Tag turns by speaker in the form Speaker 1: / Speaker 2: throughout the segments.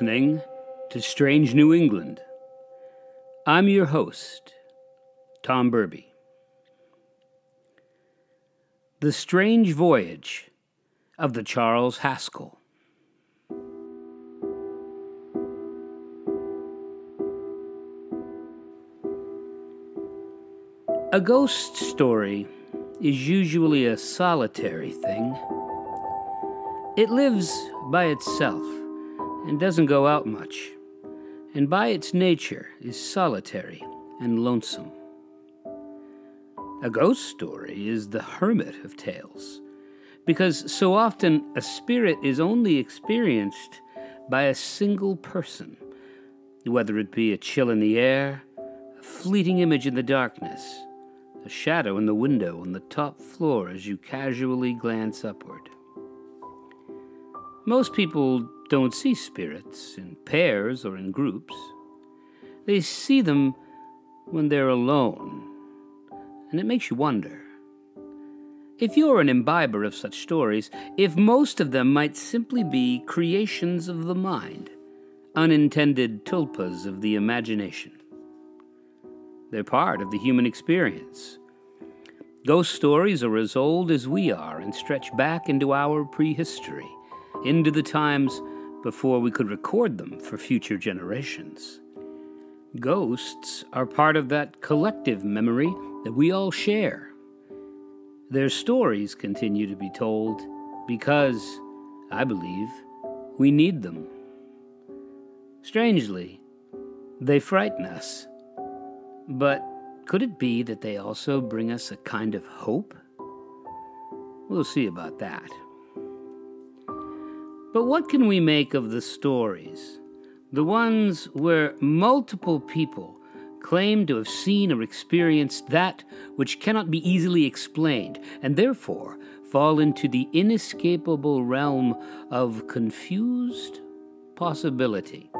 Speaker 1: Listening to Strange New England. I'm your host, Tom Burby. The Strange Voyage of the Charles Haskell. A ghost story is usually a solitary thing. It lives by itself and doesn't go out much, and by its nature is solitary and lonesome. A ghost story is the hermit of tales, because so often a spirit is only experienced by a single person, whether it be a chill in the air, a fleeting image in the darkness, a shadow in the window on the top floor as you casually glance upward. Most people don't see spirits in pairs or in groups. They see them when they're alone, and it makes you wonder. If you're an imbiber of such stories, if most of them might simply be creations of the mind, unintended tulpas of the imagination. They're part of the human experience. Ghost stories are as old as we are and stretch back into our prehistory, into the times before we could record them for future generations. Ghosts are part of that collective memory that we all share. Their stories continue to be told because, I believe, we need them. Strangely, they frighten us but could it be that they also bring us a kind of hope? We'll see about that. But what can we make of the stories? The ones where multiple people claim to have seen or experienced that which cannot be easily explained, and therefore fall into the inescapable realm of confused possibility.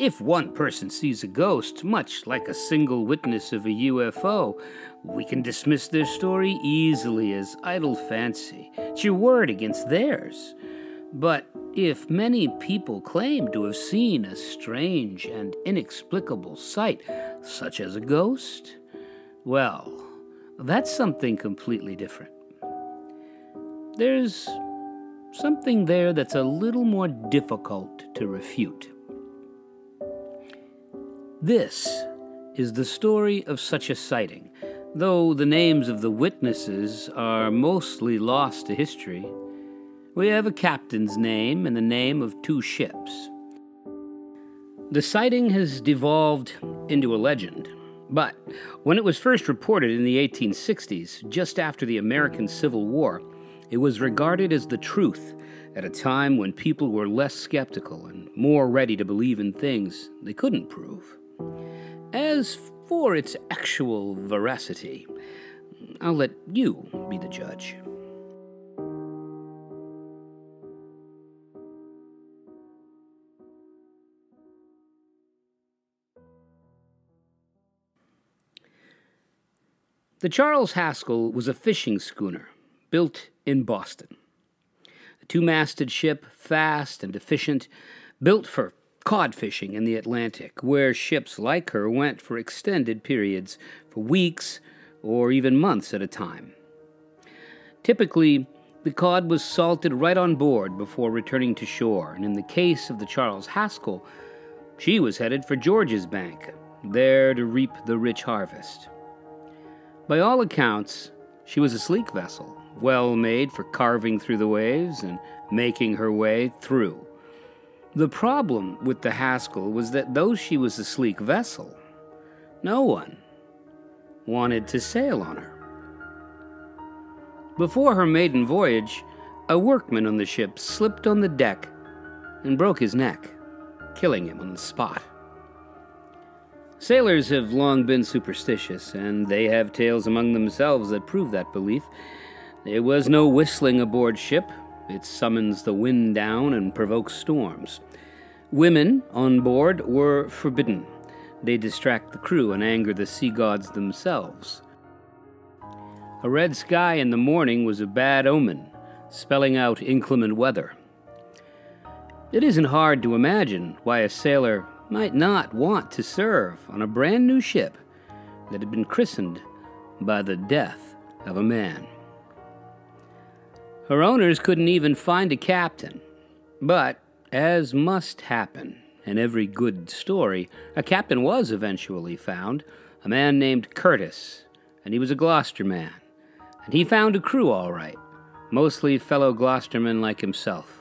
Speaker 1: If one person sees a ghost, much like a single witness of a UFO, we can dismiss their story easily as idle fancy. It's your word against theirs. But if many people claim to have seen a strange and inexplicable sight, such as a ghost, well, that's something completely different. There's something there that's a little more difficult to refute. This is the story of such a sighting, though the names of the witnesses are mostly lost to history. We have a captain's name and the name of two ships. The sighting has devolved into a legend, but when it was first reported in the 1860s, just after the American Civil War, it was regarded as the truth at a time when people were less skeptical and more ready to believe in things they couldn't prove. As for its actual veracity, I'll let you be the judge. The Charles Haskell was a fishing schooner built in Boston. A two masted ship, fast and efficient, built for cod fishing in the Atlantic, where ships like her went for extended periods, for weeks or even months at a time. Typically, the cod was salted right on board before returning to shore, and in the case of the Charles Haskell, she was headed for Georges Bank, there to reap the rich harvest. By all accounts, she was a sleek vessel, well made for carving through the waves and making her way through. The problem with the Haskell was that though she was a sleek vessel, no one wanted to sail on her. Before her maiden voyage, a workman on the ship slipped on the deck and broke his neck, killing him on the spot. Sailors have long been superstitious, and they have tales among themselves that prove that belief. There was no whistling aboard ship, it summons the wind down and provokes storms. Women on board were forbidden. They distract the crew and anger the sea gods themselves. A red sky in the morning was a bad omen, spelling out inclement weather. It isn't hard to imagine why a sailor might not want to serve on a brand new ship that had been christened by the death of a man. Her owners couldn't even find a captain, but as must happen in every good story, a captain was eventually found, a man named Curtis, and he was a Gloucester man. And he found a crew all right, mostly fellow Gloucestermen like himself.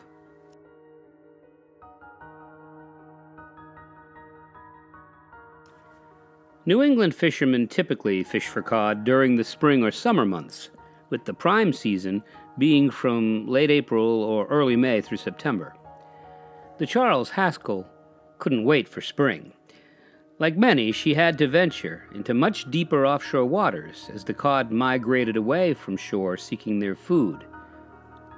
Speaker 1: New England fishermen typically fish for cod during the spring or summer months, with the prime season being from late April or early May through September. The Charles Haskell couldn't wait for spring. Like many, she had to venture into much deeper offshore waters as the cod migrated away from shore seeking their food.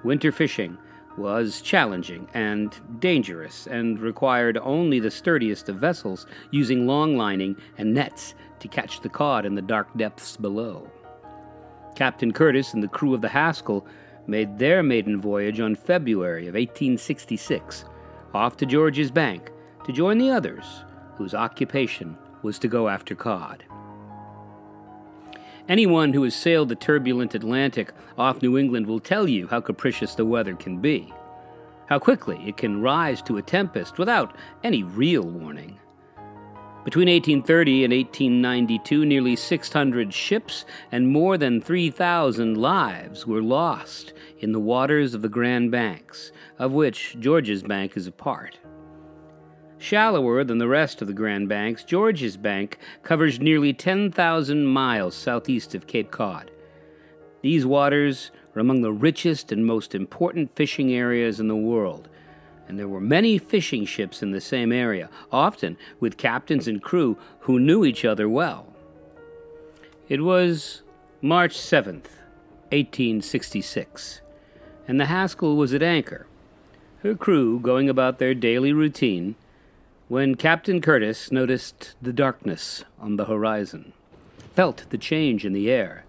Speaker 1: Winter fishing was challenging and dangerous and required only the sturdiest of vessels using long lining and nets to catch the cod in the dark depths below. Captain Curtis and the crew of the Haskell made their maiden voyage on February of 1866, off to Georges Bank to join the others whose occupation was to go after cod. Anyone who has sailed the turbulent Atlantic off New England will tell you how capricious the weather can be, how quickly it can rise to a tempest without any real warning. Between 1830 and 1892, nearly 600 ships and more than 3,000 lives were lost in the waters of the Grand Banks, of which Georges Bank is a part. Shallower than the rest of the Grand Banks, Georges Bank covers nearly 10,000 miles southeast of Cape Cod. These waters are among the richest and most important fishing areas in the world, and there were many fishing ships in the same area, often with captains and crew who knew each other well. It was March 7th, 1866, and the Haskell was at anchor, her crew going about their daily routine when Captain Curtis noticed the darkness on the horizon, felt the change in the air,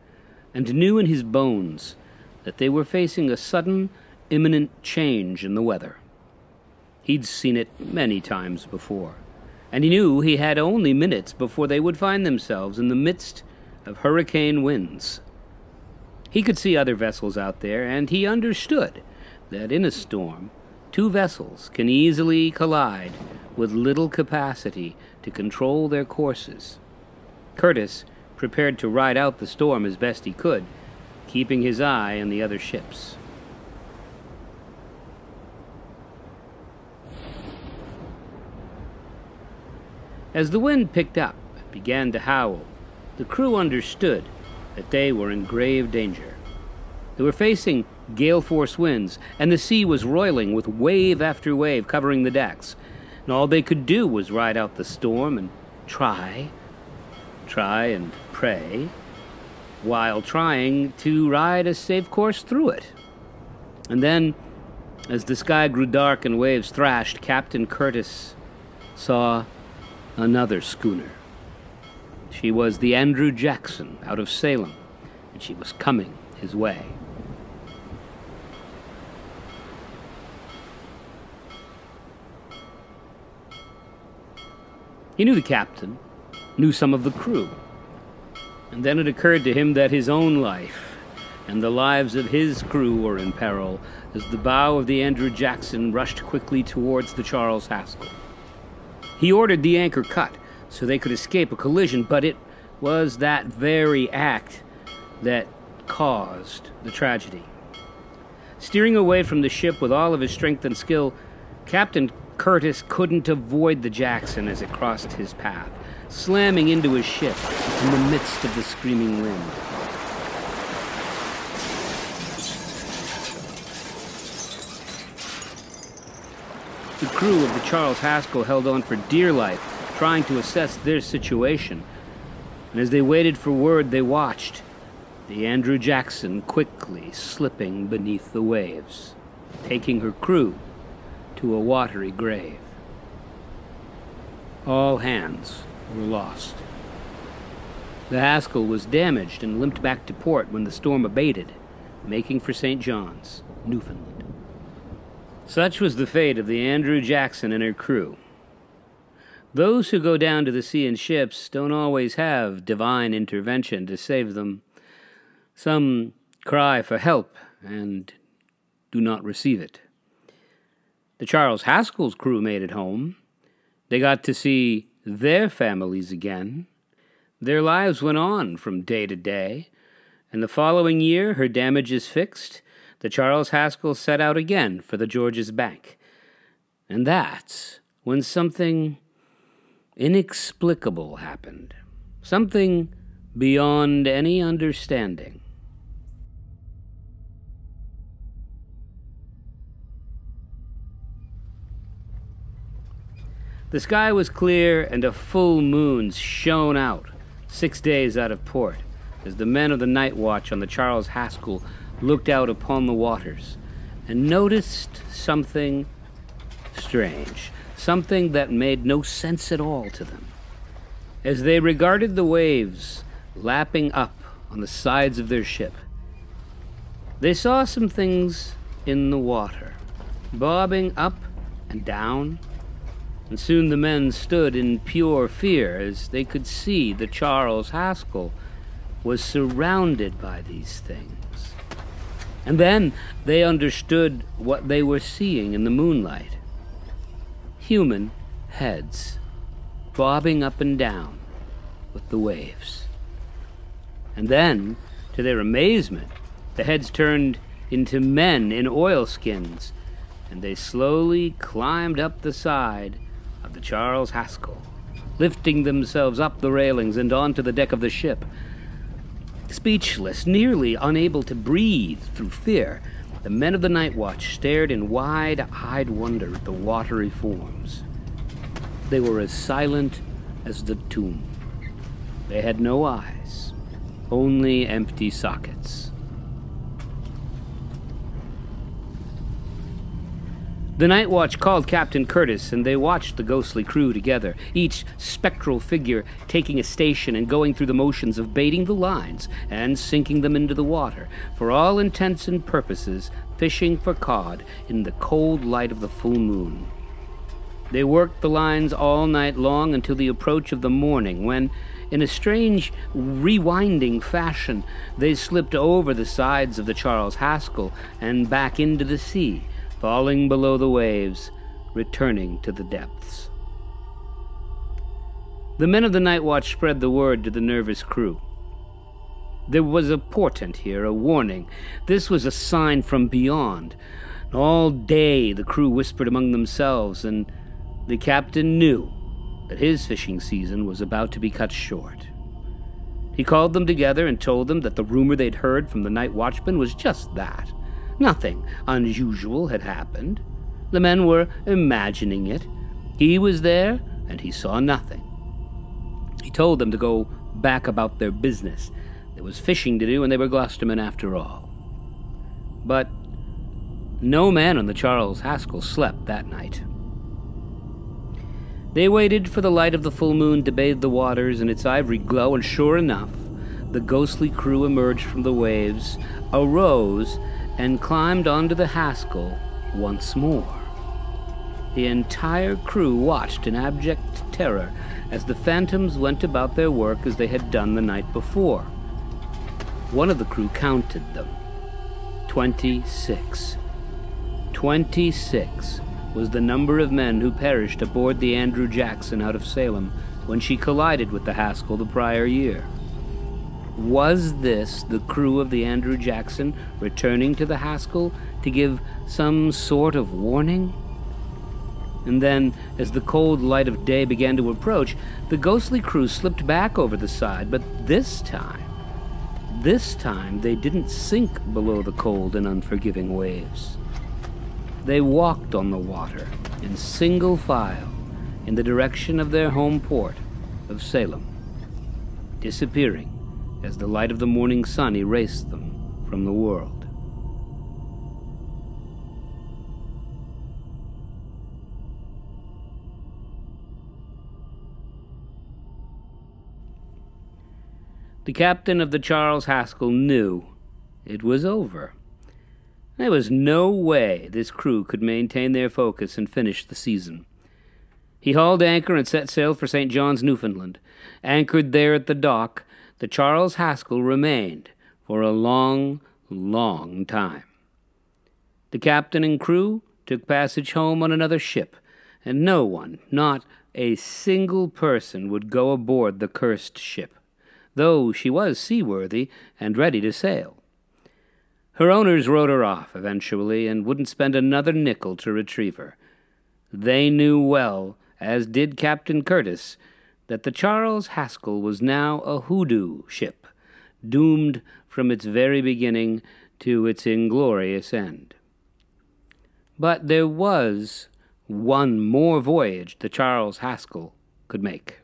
Speaker 1: and knew in his bones that they were facing a sudden, imminent change in the weather. He'd seen it many times before, and he knew he had only minutes before they would find themselves in the midst of hurricane winds. He could see other vessels out there, and he understood that in a storm, two vessels can easily collide with little capacity to control their courses. Curtis prepared to ride out the storm as best he could, keeping his eye on the other ships. As the wind picked up and began to howl, the crew understood that they were in grave danger. They were facing gale force winds, and the sea was roiling with wave after wave covering the decks, and all they could do was ride out the storm and try, try and pray, while trying to ride a safe course through it. And then, as the sky grew dark and waves thrashed, Captain Curtis saw another schooner. She was the Andrew Jackson out of Salem, and she was coming his way. He knew the captain, knew some of the crew. And then it occurred to him that his own life and the lives of his crew were in peril as the bow of the Andrew Jackson rushed quickly towards the Charles Haskell. He ordered the anchor cut so they could escape a collision, but it was that very act that caused the tragedy. Steering away from the ship with all of his strength and skill, Captain Curtis couldn't avoid the Jackson as it crossed his path, slamming into his ship in the midst of the screaming wind. The crew of the Charles Haskell held on for dear life, trying to assess their situation. And as they waited for word, they watched the Andrew Jackson quickly slipping beneath the waves, taking her crew to a watery grave. All hands were lost. The Haskell was damaged and limped back to port when the storm abated, making for St. John's, Newfoundland. Such was the fate of the Andrew Jackson and her crew. Those who go down to the sea in ships don't always have divine intervention to save them. Some cry for help and do not receive it. The Charles Haskell's crew made it home. They got to see their families again. Their lives went on from day to day, and the following year, her damages fixed, the Charles Haskell set out again for the Georges Bank. And that's when something inexplicable happened, something beyond any understanding. The sky was clear and a full moon shone out six days out of port as the men of the night watch on the Charles Haskell looked out upon the waters and noticed something strange, something that made no sense at all to them. As they regarded the waves lapping up on the sides of their ship, they saw some things in the water, bobbing up and down, and soon the men stood in pure fear as they could see the Charles Haskell was surrounded by these things. And then they understood what they were seeing in the moonlight human heads bobbing up and down with the waves. And then, to their amazement, the heads turned into men in oilskins, and they slowly climbed up the side of the Charles Haskell, lifting themselves up the railings and onto the deck of the ship. Speechless, nearly unable to breathe through fear, the men of the night watch stared in wide eyed wonder at the watery forms. They were as silent as the tomb. They had no eyes, only empty sockets. The night watch called Captain Curtis, and they watched the ghostly crew together, each spectral figure taking a station and going through the motions of baiting the lines and sinking them into the water, for all intents and purposes, fishing for cod in the cold light of the full moon. They worked the lines all night long until the approach of the morning, when, in a strange, rewinding fashion, they slipped over the sides of the Charles Haskell and back into the sea falling below the waves, returning to the depths. The men of the night watch spread the word to the nervous crew. There was a portent here, a warning. This was a sign from beyond. All day the crew whispered among themselves, and the captain knew that his fishing season was about to be cut short. He called them together and told them that the rumor they'd heard from the night watchman was just that Nothing unusual had happened. The men were imagining it. He was there, and he saw nothing. He told them to go back about their business. There was fishing to do, and they were Gloucestermen after all. But no man on the Charles Haskell slept that night. They waited for the light of the full moon to bathe the waters in its ivory glow, and sure enough, the ghostly crew emerged from the waves, arose, and climbed onto the Haskell once more. The entire crew watched in abject terror as the phantoms went about their work as they had done the night before. One of the crew counted them. Twenty-six. Twenty-six was the number of men who perished aboard the Andrew Jackson out of Salem when she collided with the Haskell the prior year. Was this the crew of the Andrew Jackson returning to the Haskell to give some sort of warning? And then, as the cold light of day began to approach, the ghostly crew slipped back over the side, but this time, this time they didn't sink below the cold and unforgiving waves. They walked on the water in single file in the direction of their home port of Salem, disappearing as the light of the morning sun erased them from the world. The captain of the Charles Haskell knew it was over. There was no way this crew could maintain their focus and finish the season. He hauled anchor and set sail for St. John's, Newfoundland. Anchored there at the dock, the Charles Haskell remained for a long, long time. The captain and crew took passage home on another ship, and no one, not a single person, would go aboard the cursed ship, though she was seaworthy and ready to sail. Her owners wrote her off eventually and wouldn't spend another nickel to retrieve her. They knew well, as did Captain Curtis, that the Charles Haskell was now a hoodoo ship, doomed from its very beginning to its inglorious end. But there was one more voyage the Charles Haskell could make.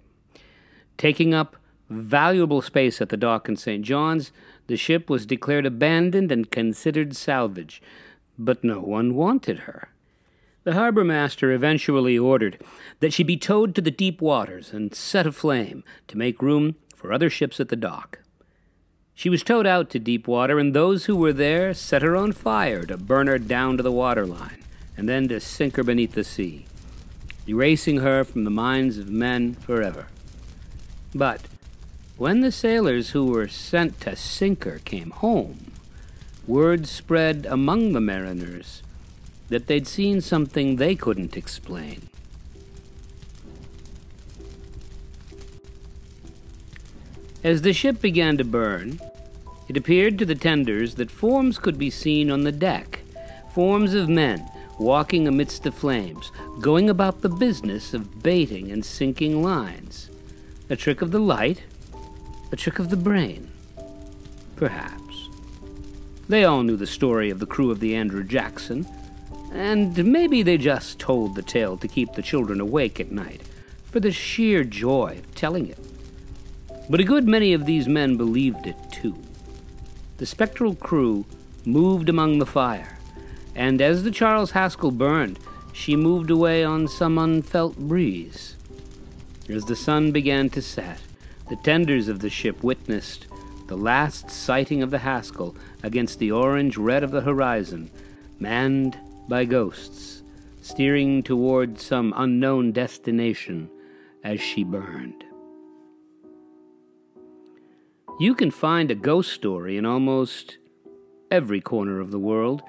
Speaker 1: Taking up valuable space at the dock in St. John's, the ship was declared abandoned and considered salvage, but no one wanted her. The harbor master eventually ordered that she be towed to the deep waters and set aflame to make room for other ships at the dock. She was towed out to deep water, and those who were there set her on fire to burn her down to the waterline, and then to sink her beneath the sea, erasing her from the minds of men forever. But when the sailors who were sent to sink her came home, word spread among the mariners that they'd seen something they couldn't explain. As the ship began to burn, it appeared to the tenders that forms could be seen on the deck forms of men walking amidst the flames, going about the business of baiting and sinking lines. A trick of the light? A trick of the brain? Perhaps. They all knew the story of the crew of the Andrew Jackson, and maybe they just told the tale to keep the children awake at night, for the sheer joy of telling it. But a good many of these men believed it too. The spectral crew moved among the fire, and as the Charles Haskell burned, she moved away on some unfelt breeze. As the sun began to set, the tenders of the ship witnessed the last sighting of the Haskell against the orange red of the horizon, manned by ghosts, steering toward some unknown destination as she burned. You can find a ghost story in almost every corner of the world,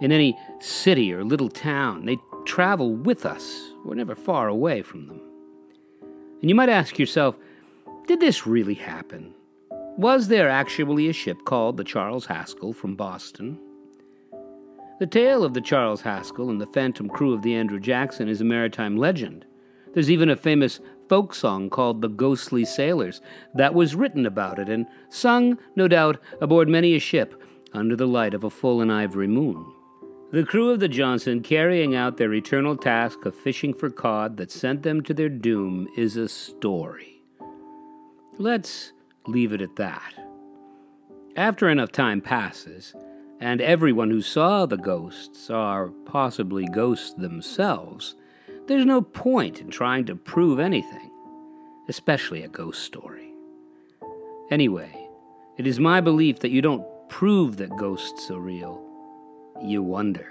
Speaker 1: in any city or little town. They travel with us, we're never far away from them. And you might ask yourself, did this really happen? Was there actually a ship called the Charles Haskell from Boston? The tale of the Charles Haskell and the phantom crew of the Andrew Jackson is a maritime legend. There's even a famous folk song called The Ghostly Sailors that was written about it and sung, no doubt, aboard many a ship under the light of a full and ivory moon. The crew of the Johnson, carrying out their eternal task of fishing for cod that sent them to their doom, is a story. Let's leave it at that. After enough time passes, and everyone who saw the ghosts are possibly ghosts themselves, there's no point in trying to prove anything, especially a ghost story. Anyway, it is my belief that you don't prove that ghosts are real, you wonder.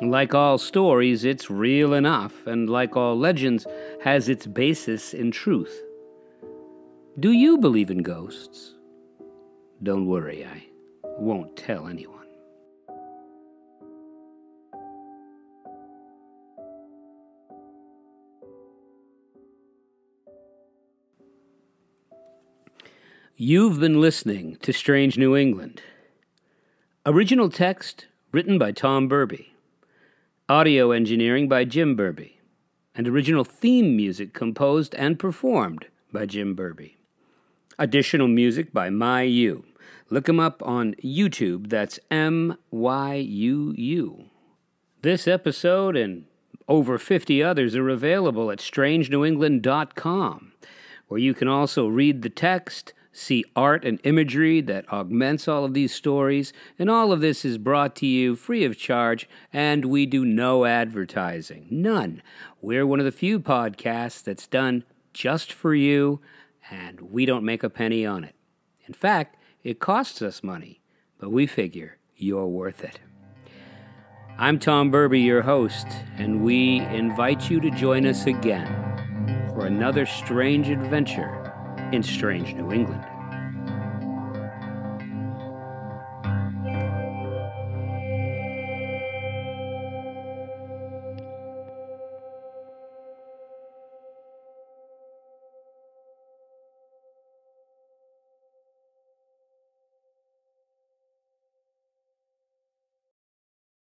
Speaker 1: Like all stories, it's real enough, and like all legends, has its basis in truth. Do you believe in ghosts? Don't worry, I won't tell anyone. You've been listening to Strange New England. Original text written by Tom Burby. Audio engineering by Jim Burby. And original theme music composed and performed by Jim Burby. Additional music by Myuu. Look him up on YouTube. That's M Y U U. This episode and over 50 others are available at strangenewengland.com, where you can also read the text, see art and imagery that augments all of these stories, and all of this is brought to you free of charge, and we do no advertising. None. We're one of the few podcasts that's done just for you and we don't make a penny on it. In fact, it costs us money, but we figure you're worth it. I'm Tom Burby, your host, and we invite you to join us again for another strange adventure in strange New England.